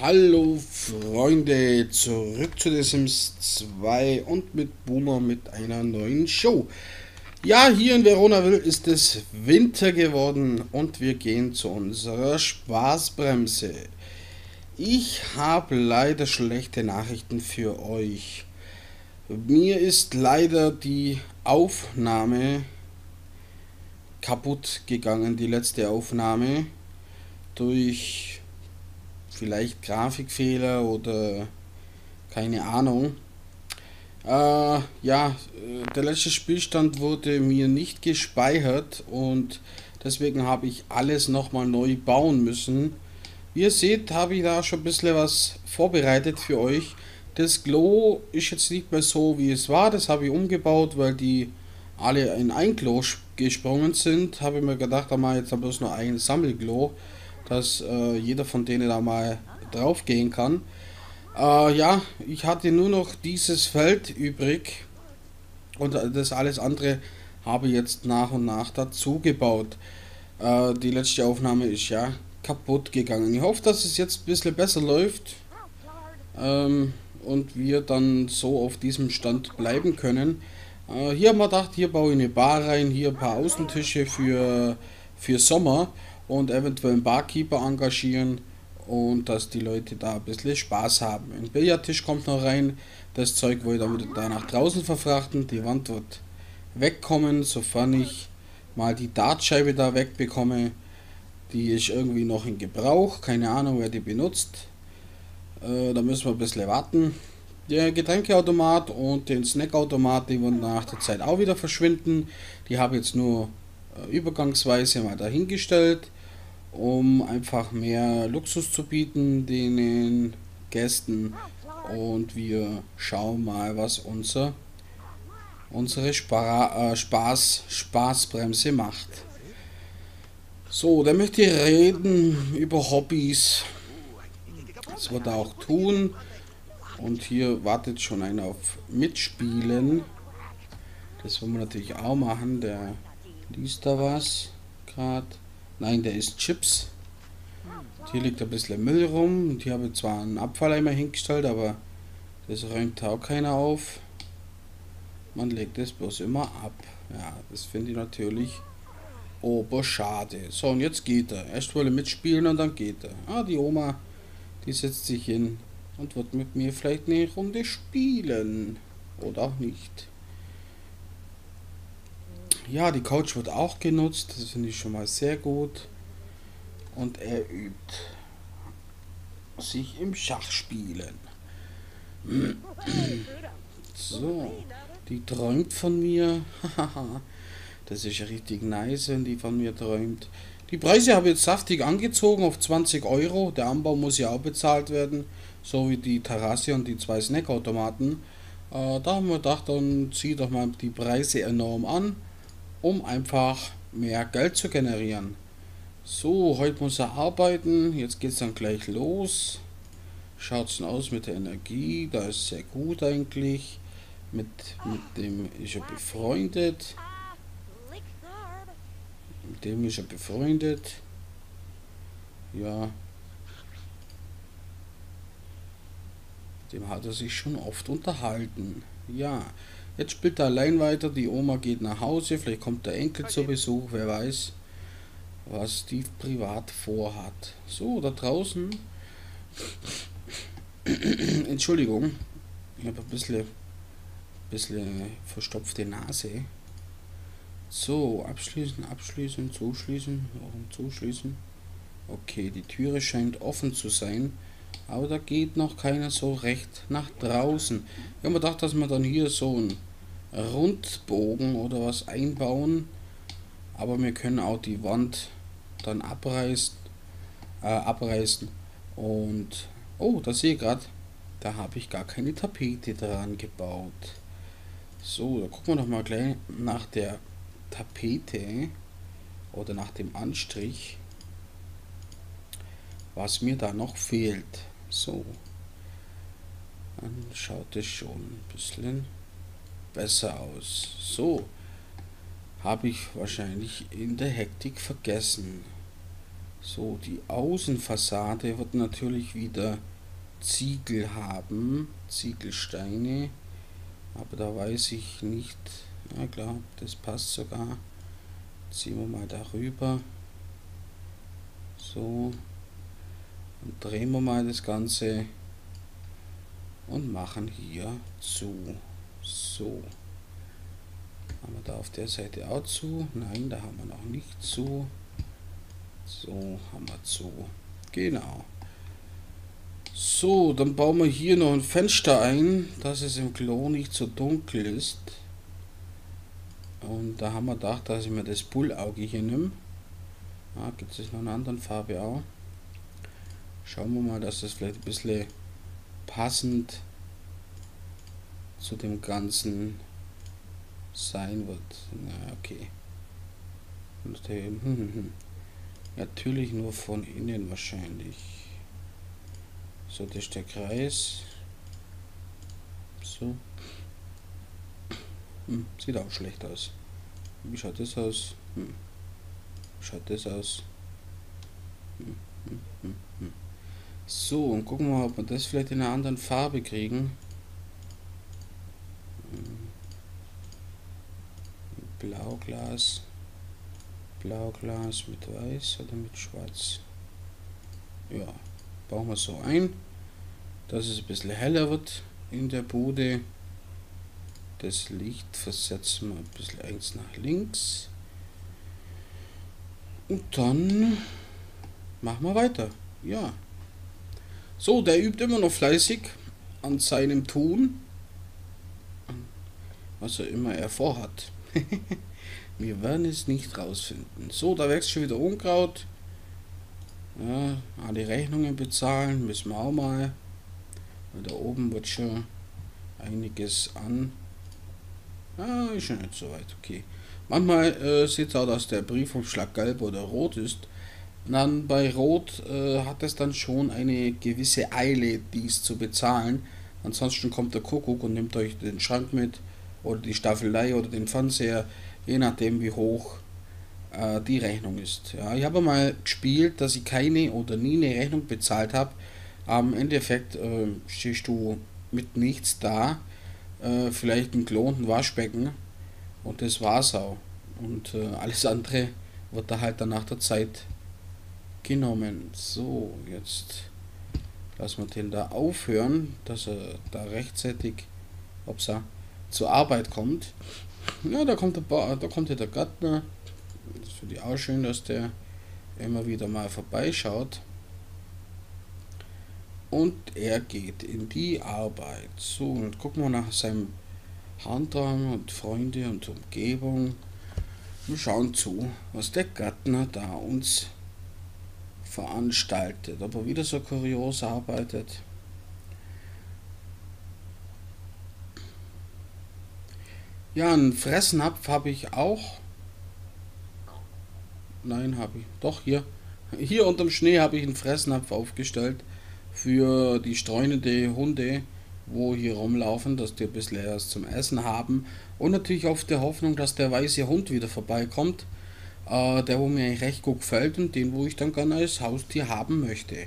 Hallo Freunde, zurück zu The Sims 2 und mit Boomer mit einer neuen Show. Ja, hier in Veronaville ist es Winter geworden und wir gehen zu unserer Spaßbremse. Ich habe leider schlechte Nachrichten für euch. Mir ist leider die Aufnahme kaputt gegangen, die letzte Aufnahme, durch vielleicht Grafikfehler oder keine Ahnung. Äh, ja, der letzte Spielstand wurde mir nicht gespeichert und deswegen habe ich alles nochmal neu bauen müssen. Wie ihr seht, habe ich da schon ein bisschen was vorbereitet für euch. Das Glow ist jetzt nicht mehr so wie es war, das habe ich umgebaut, weil die alle in ein Glow gesprungen sind. Habe ich mir gedacht, da mache ich jetzt bloß nur ein Sammelglow dass äh, jeder von denen da mal drauf gehen kann. Äh, ja, ich hatte nur noch dieses Feld übrig und das alles andere habe ich jetzt nach und nach dazu gebaut. Äh, die letzte Aufnahme ist ja kaputt gegangen. Ich hoffe, dass es jetzt ein bisschen besser läuft ähm, und wir dann so auf diesem Stand bleiben können. Äh, hier haben wir gedacht, hier baue ich eine Bar rein, hier ein paar Außentische für, für Sommer und eventuell einen Barkeeper engagieren und dass die Leute da ein bisschen Spaß haben. Ein Billardtisch kommt noch rein, das Zeug wollte ich dann wieder da nach draußen verfrachten, die Wand wird wegkommen, sofern ich mal die Dartscheibe da wegbekomme. Die ist irgendwie noch in Gebrauch, keine Ahnung wer die benutzt. Äh, da müssen wir ein bisschen warten. Der Getränkeautomat und den Snackautomat, die werden nach der Zeit auch wieder verschwinden. Die habe ich jetzt nur äh, übergangsweise mal dahingestellt um einfach mehr Luxus zu bieten den Gästen. Und wir schauen mal, was unser, unsere Spar äh, Spaß, Spaßbremse macht. So, dann möchte ich reden über Hobbys. Das wird er auch tun. Und hier wartet schon einer auf Mitspielen. Das wollen wir natürlich auch machen. Der liest da was gerade. Nein, der ist Chips. Hier liegt ein bisschen Müll rum. Und hier habe ich zwar einen Abfalleimer hingestellt, aber das räumt auch keiner auf. Man legt es bloß immer ab. Ja, das finde ich natürlich oberschade. So, und jetzt geht er. Erst wollte mitspielen und dann geht er. Ah, die Oma, die setzt sich hin und wird mit mir vielleicht eine Runde spielen. Oder auch nicht. Ja, die Couch wird auch genutzt. Das finde ich schon mal sehr gut. Und er übt sich im Schachspielen. so, die träumt von mir. das ist richtig nice, wenn die von mir träumt. Die Preise habe ich jetzt saftig angezogen auf 20 Euro. Der Anbau muss ja auch bezahlt werden. So wie die Terrasse und die zwei Snackautomaten. Äh, da haben wir gedacht, dann zieh doch mal die Preise enorm an um einfach mehr Geld zu generieren. So, heute muss er arbeiten. Jetzt geht es dann gleich los. Schaut es aus mit der Energie? Da ist sehr gut eigentlich. Mit, mit dem ist er befreundet. Mit dem ist er befreundet. Ja. Dem hat er sich schon oft unterhalten. Ja. Jetzt spielt er allein weiter, die Oma geht nach Hause, vielleicht kommt der Enkel zu Besuch, wer weiß, was Steve privat vorhat. So, da draußen. Entschuldigung, ich habe ein bisschen, bisschen verstopfte Nase. So, abschließen, abschließen, zuschließen, warum zuschließen? Okay, die Türe scheint offen zu sein. Aber da geht noch keiner so recht nach draußen. Ich habe mir gedacht, dass wir dann hier so einen Rundbogen oder was einbauen. Aber wir können auch die Wand dann abreißen. Äh, abreißen. Und, oh, da sehe ich gerade, da habe ich gar keine Tapete dran gebaut. So, da gucken wir doch mal gleich nach der Tapete oder nach dem Anstrich, was mir da noch fehlt. So. Dann schaut es schon ein bisschen besser aus. So. habe ich wahrscheinlich in der Hektik vergessen. So, die Außenfassade wird natürlich wieder Ziegel haben, Ziegelsteine, aber da weiß ich nicht, ja klar, das passt sogar. Ziehen wir mal darüber. So, und drehen wir mal das Ganze und machen hier zu. So. Haben wir da auf der Seite auch zu? Nein, da haben wir noch nicht zu. So, haben wir zu. Genau. So, dann bauen wir hier noch ein Fenster ein, dass es im Klo nicht so dunkel ist. Und da haben wir gedacht, dass ich mir das Bullauge hier nehme. Ah, gibt es noch eine andere Farbe auch. Schauen wir mal, dass das vielleicht ein bisschen passend zu dem Ganzen sein wird. Na, okay. Natürlich nur von innen wahrscheinlich. So, das ist der Kreis. So. Hm, sieht auch schlecht aus. Wie schaut das aus? Hm. Wie schaut das aus? Hm, hm, hm, hm. So, und gucken wir ob wir das vielleicht in einer anderen Farbe kriegen. Blauglas. Blauglas mit weiß oder mit schwarz. Ja, bauen wir so ein, dass es ein bisschen heller wird in der Bude. Das Licht versetzen wir ein bisschen eins nach links. Und dann machen wir weiter. Ja. So, der übt immer noch fleißig an seinem Tun was er immer er vorhat. Wir werden es nicht rausfinden. So, da wächst schon wieder Unkraut. Ja, alle Rechnungen bezahlen müssen wir auch mal. Weil da oben wird schon einiges an. Ja, ist schon nicht so weit, okay. Manchmal äh, sieht es auch, dass der Briefumschlag gelb oder rot ist. Dann bei Rot äh, hat es dann schon eine gewisse Eile, dies zu bezahlen. Ansonsten kommt der Kuckuck und nimmt euch den Schrank mit oder die Staffelei oder den Fernseher, je nachdem wie hoch äh, die Rechnung ist. Ja, ich habe mal gespielt, dass ich keine oder nie eine Rechnung bezahlt habe. Am Endeffekt äh, stehst du mit nichts da, äh, vielleicht ein Klo Waschbecken und das war's auch. Und äh, alles andere wird da halt dann nach der Zeit genommen. So, jetzt lassen wir den da aufhören, dass er da rechtzeitig, upsa, zur Arbeit kommt. Ja, da kommt der, ba da kommt ja der Gärtner. Das finde ich auch schön, dass der immer wieder mal vorbeischaut. Und er geht in die Arbeit. So, und gucken wir nach seinem Handraum und Freunde und Umgebung. Wir schauen zu, was der Gärtner da uns veranstaltet. Ob er wieder so kurios arbeitet. Ja, einen Fressnapf habe ich auch. Nein, habe ich. Doch, hier. Hier unterm Schnee habe ich einen Fressnapf aufgestellt für die streunende Hunde, wo hier rumlaufen, dass die ein bisschen erst zum Essen haben. Und natürlich auf der Hoffnung, dass der weiße Hund wieder vorbeikommt. Äh, der, wo mir recht gut gefällt und den, wo ich dann gerne als Haustier haben möchte.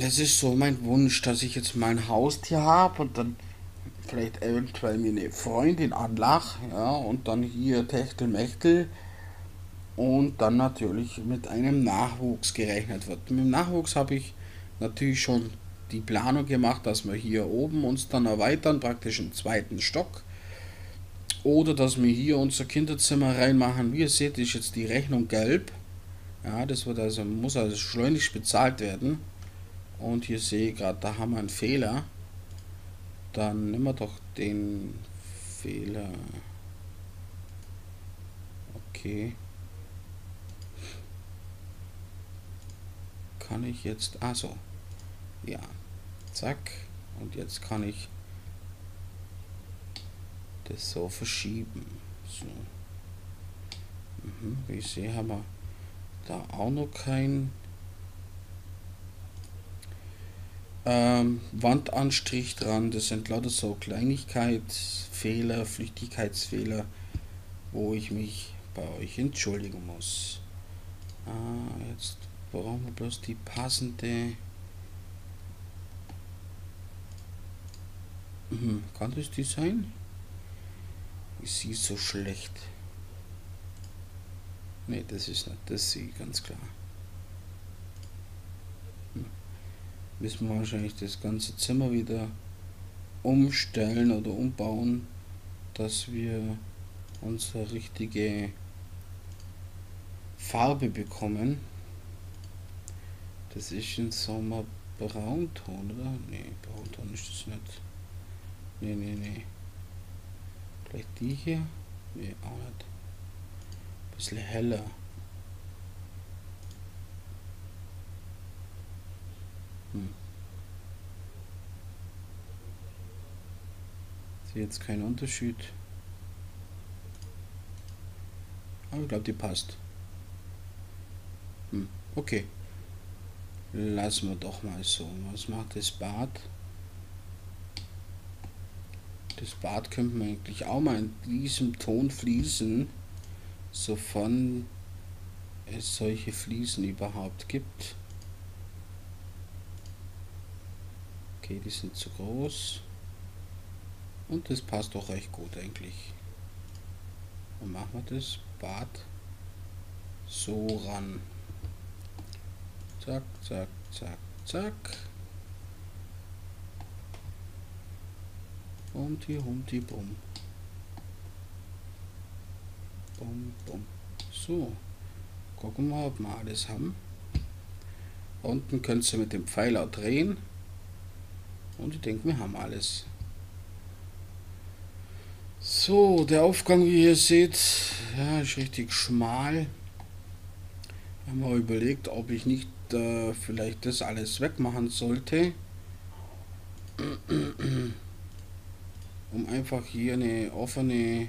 Das ist so mein Wunsch, dass ich jetzt mein Haustier habe und dann vielleicht eventuell mir eine Freundin anlach, ja, und dann hier Techtelmechtel und dann natürlich mit einem Nachwuchs gerechnet wird. Mit dem Nachwuchs habe ich natürlich schon die Planung gemacht, dass wir hier oben uns dann erweitern, praktisch einen zweiten Stock. Oder dass wir hier unser Kinderzimmer reinmachen. Wie ihr seht, ist jetzt die Rechnung gelb. Ja, das wird also, muss also schleunigst bezahlt werden. Und hier sehe ich gerade, da haben wir einen Fehler. Dann nehmen wir doch den Fehler. Okay. Kann ich jetzt... Also. Ja. Zack. Und jetzt kann ich das so verschieben. So. Mhm, wie ich sehe, haben wir da auch noch kein ähm, Wandanstrich dran. Das sind lauter so Kleinigkeitsfehler, Flüchtigkeitsfehler. wo ich mich bei euch entschuldigen muss. Ah, jetzt brauchen wir bloß die passende... Hm, kann das die sein? Ist sie so schlecht? Ne, das ist nicht das sie, ganz klar. Hm. Müssen wir wahrscheinlich das ganze Zimmer wieder umstellen oder umbauen, dass wir unsere richtige Farbe bekommen. Das ist in Sommer Braunton, oder? Ne, Braunton ist das nicht. Ne, ne, ne. Vielleicht die hier? Ne, auch nicht. Ein bisschen heller. Hm. Sehe jetzt keinen Unterschied. Aber ich glaube, die passt. Hm, okay. Lassen wir doch mal so. Was macht das Bad? Das Bad könnte man eigentlich auch mal in diesem Ton fließen, sofern es solche Fliesen überhaupt gibt. Okay, die sind zu groß. Und das passt doch recht gut eigentlich. Dann machen wir das Bad so ran. Zack, zack, zack, zack. Humti, humti, bum. Bum, bum. So. Gucken wir, ob wir alles haben. Unten könnt ihr mit dem Pfeiler drehen. Und ich denke, wir haben alles. So, der Aufgang, wie ihr seht, ja, ist richtig schmal. Ich habe mal überlegt, ob ich nicht äh, vielleicht das alles wegmachen sollte. Um einfach hier eine offene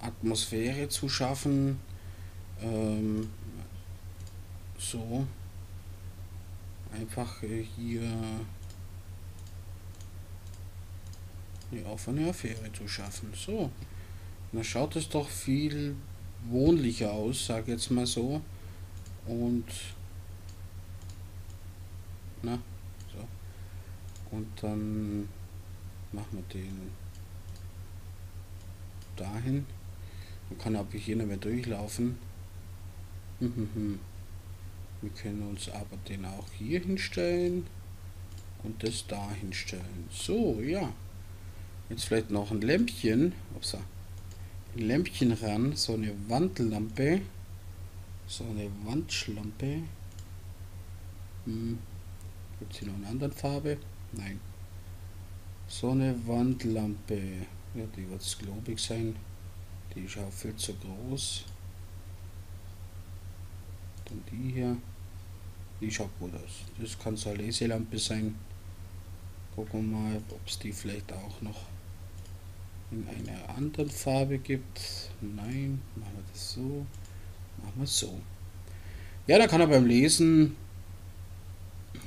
Atmosphäre zu schaffen. Ähm, so. Einfach hier eine offene Affäre zu schaffen. So, dann schaut es doch viel wohnlicher aus, sag jetzt mal so. Und na, so. Und dann machen wir den dahin. Man kann aber hier nicht mehr durchlaufen. Wir können uns aber den auch hier hinstellen und das da hinstellen. So, ja. Jetzt vielleicht noch ein Lämpchen. Upsa. Ein Lämpchen ran. So eine Wandlampe. So eine Wandschlampe. Hm. Gibt es hier noch eine andere Farbe? Nein. So eine Wandlampe. Ja, die wird es globig sein. Die ist auch viel zu groß. Dann die hier. Die schaut gut aus. Das kann so eine Leselampe sein. Gucken wir mal, ob es die vielleicht auch noch in einer anderen Farbe gibt. Nein, machen wir das so. Machen wir so. Ja, da kann er beim Lesen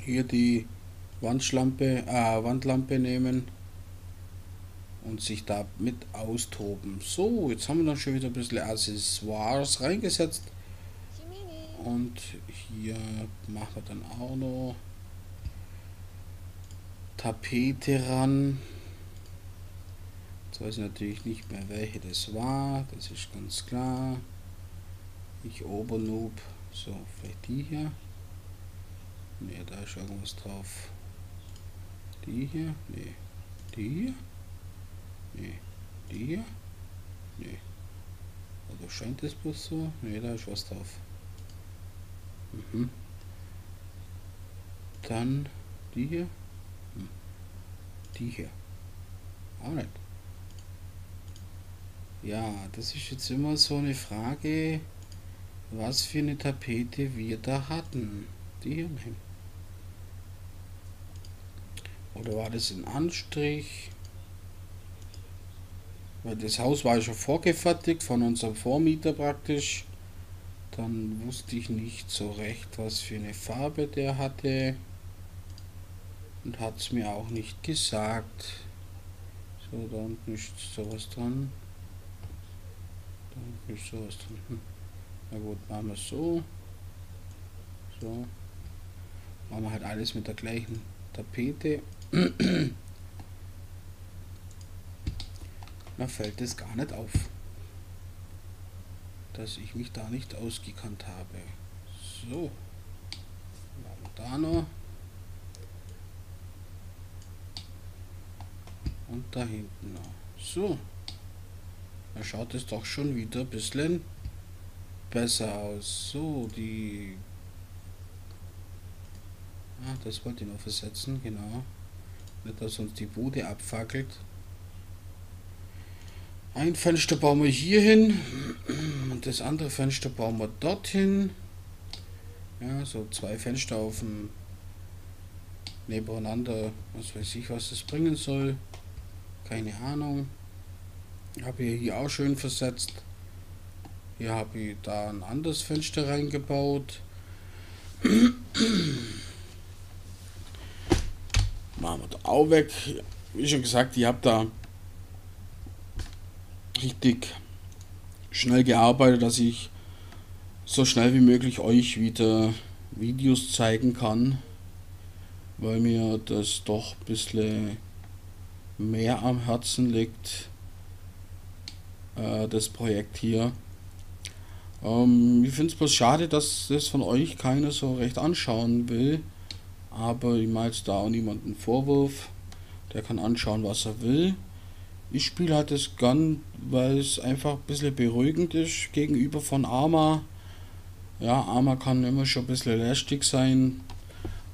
hier die Wandschlampe, äh, Wandlampe nehmen und sich damit austoben. So, jetzt haben wir noch schon wieder ein bisschen Accessoires reingesetzt. Und hier machen wir dann auch noch Tapete ran. Jetzt weiß ich natürlich nicht mehr, welche das war. Das ist ganz klar. Ich Obernoob. So, vielleicht die hier. Ne, da ist irgendwas drauf. Die hier? Ne. Die hier? Ne. Die hier? Ne. Oder scheint es bloß so? Ne, da ist was drauf. Mhm. Dann die hier. Hm. Die hier. Auch nicht. Ja, das ist jetzt immer so eine Frage, was für eine Tapete wir da hatten. Die hier nehmen. Oder war das ein Anstrich? Weil das Haus war schon vorgefertigt von unserem Vormieter praktisch. Dann wusste ich nicht so recht, was für eine Farbe der hatte. Und hat es mir auch nicht gesagt. So, da unten ist sowas dran. ist sowas drin. Hm. Na gut, machen wir es so. So. Machen wir halt alles mit der gleichen Tapete. Da fällt es gar nicht auf, dass ich mich da nicht ausgekannt habe. So. Da noch. Und da hinten noch. So. Da schaut es doch schon wieder ein bisschen besser aus. So, die... Ah, das wollte ich noch versetzen, genau. Nicht, dass uns die Bude abfackelt. Ein Fenster bauen wir hier hin und das andere Fenster bauen wir dorthin. Ja, so zwei Fenster auf dem nebeneinander. Was weiß ich, was das bringen soll. Keine Ahnung. Habe hier, hier auch schön versetzt. Hier habe ich da ein anderes Fenster reingebaut. Weg. Wie schon gesagt, ich habe da richtig schnell gearbeitet, dass ich so schnell wie möglich euch wieder Videos zeigen kann, weil mir das doch ein bisschen mehr am Herzen liegt, äh, das Projekt hier. Ähm, ich finde es bloß schade, dass das von euch keiner so recht anschauen will, aber ich mache jetzt da auch niemanden Vorwurf, der kann anschauen, was er will. Ich spiele halt das Gun, weil es einfach ein bisschen beruhigend ist gegenüber von Arma. Ja, Arma kann immer schon ein bisschen lästig sein.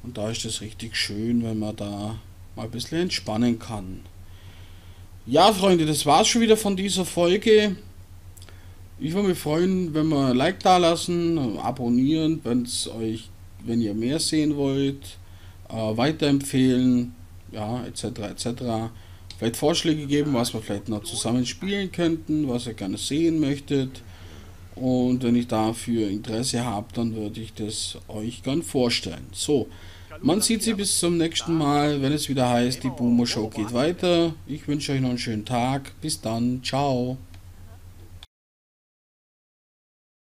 Und da ist es richtig schön, wenn man da mal ein bisschen entspannen kann. Ja, Freunde, das war's schon wieder von dieser Folge. Ich würde mich freuen, wenn wir ein Like da lassen, abonnieren, wenn's euch, wenn ihr mehr sehen wollt, äh, weiterempfehlen, ja, etc. etc vielleicht Vorschläge geben, was wir vielleicht noch zusammen spielen könnten, was ihr gerne sehen möchtet. Und wenn ich dafür Interesse habe, dann würde ich das euch gern vorstellen. So, man sieht sie bis zum nächsten Mal, wenn es wieder heißt, die Boomer Show geht weiter. Ich wünsche euch noch einen schönen Tag. Bis dann. Ciao.